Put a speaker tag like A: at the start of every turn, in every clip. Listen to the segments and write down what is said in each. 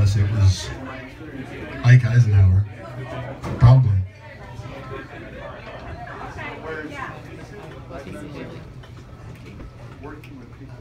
A: unless it was Ike Eisenhower. Probably. Working with people.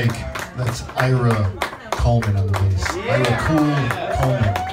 A: Ike. That's Ira Coleman on the bass. Ira Cool Coleman.